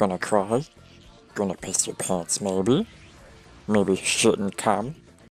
Gonna cry? Gonna piss your pants maybe? Maybe shouldn't come?